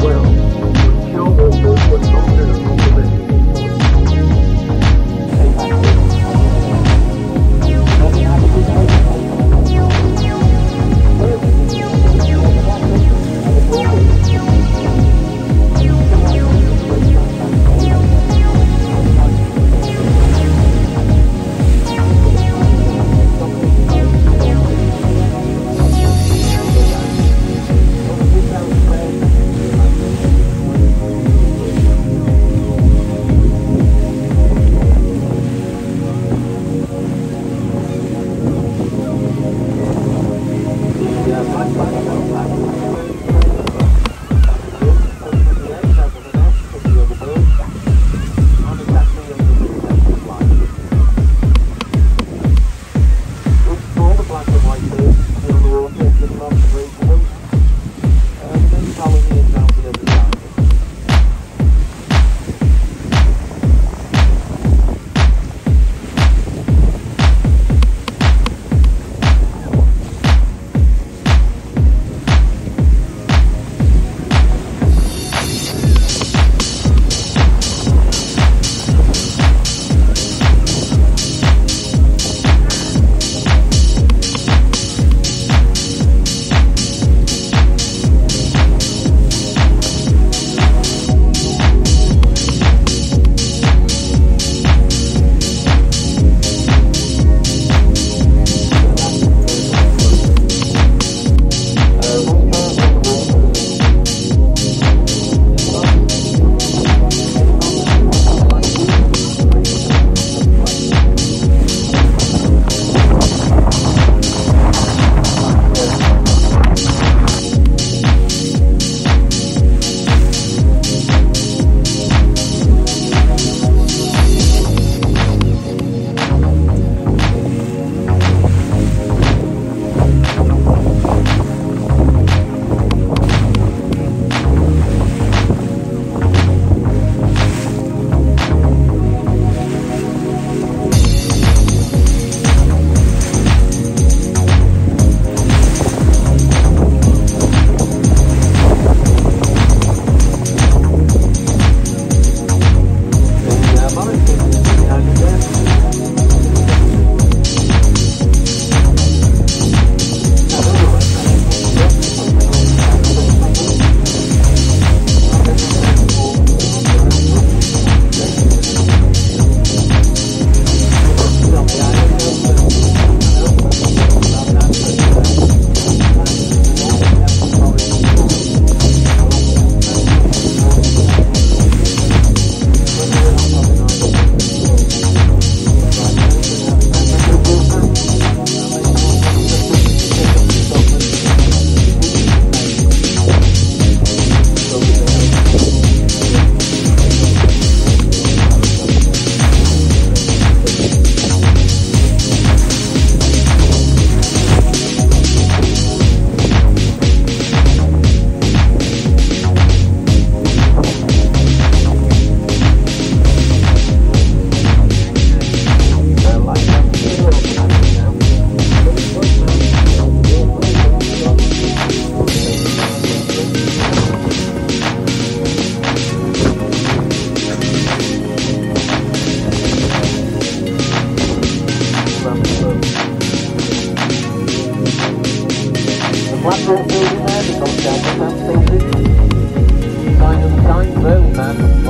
Sign Gracias.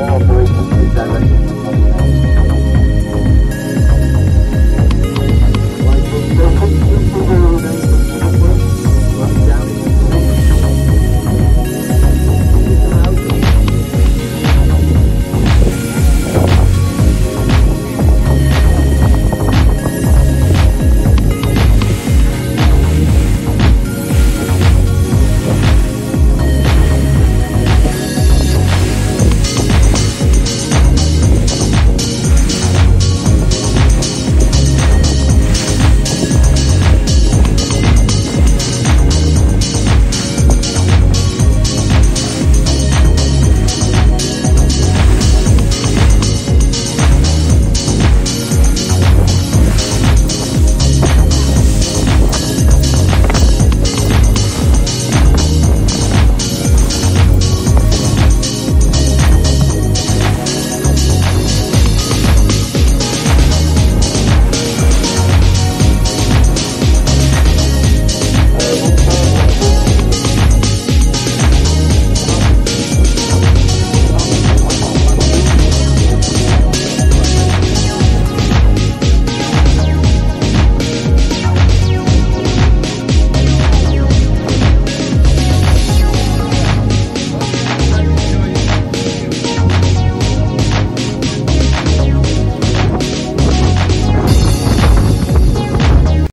Of